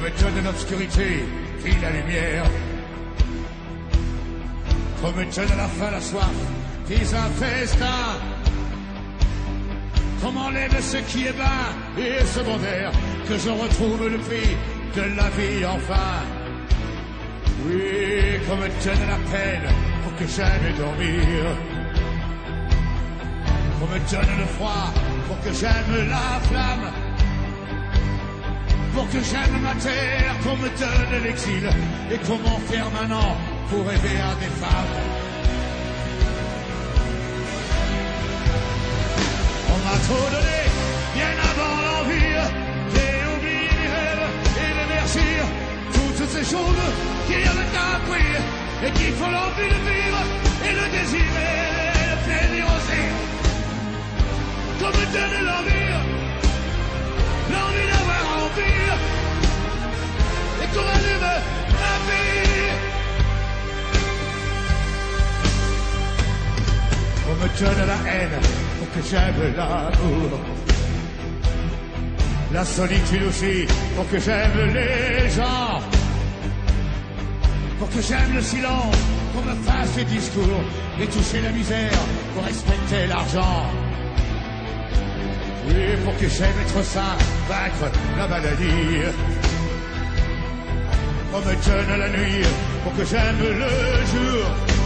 Comme donne l'obscurité, vit la lumière. Comme donne la faim, la soif, vis un festin. Comme enlève ce qui est bas et secondaire, que je retrouve le prix de la vie enfin. Oui, comme donne la peine pour que j'aime dormir. Me donne le froid pour que j'aime la flamme. Pour que j'aime ma terre, qu'on me donne l'exil et qu'on m'enferme an pour rêver à des femmes. On m'a trop donné, bien avant l'envie. J'ai oublié rêves et les merci. Toutes ces choses qui avaient appris et qui font l'envie de vivre et le désir et le plaisir aussi. Qu'on me donne l'envie Me donne la haine pour que j'aime l'amour. La solitude aussi pour que j'aime les gens. Pour que j'aime le silence, qu'on me fasse des discours et toucher la misère pour respecter l'argent. Oui, pour que j'aime être sain, vaincre la maladie. On me donne la nuit pour que j'aime le jour.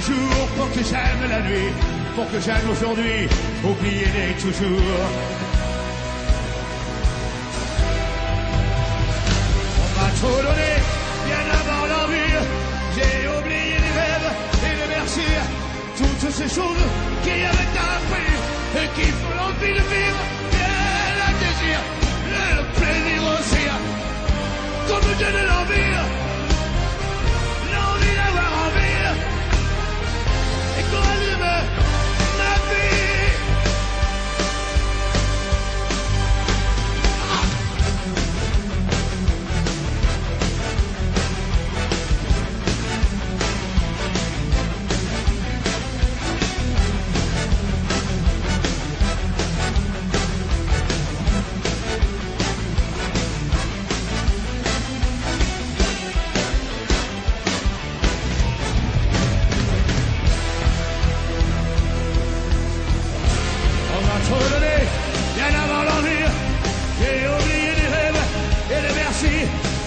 Pour que j'aime la nuit, pour que j'aime aujourd'hui, oublier les toujours. On m'a trop donné, bien avant l'envie, j'ai oublié les rêves et les merci, toutes ces choses qui avaient appris et qui font l'envie de vivre, et le désir, le plaisir aussi, qu'on me donne l'envie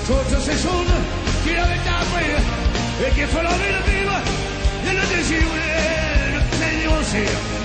Toutes ces choses qui avaient appris et qui font l'envie de vivre. Et le désir et le plaisir aussi. Comme me donne l'envie.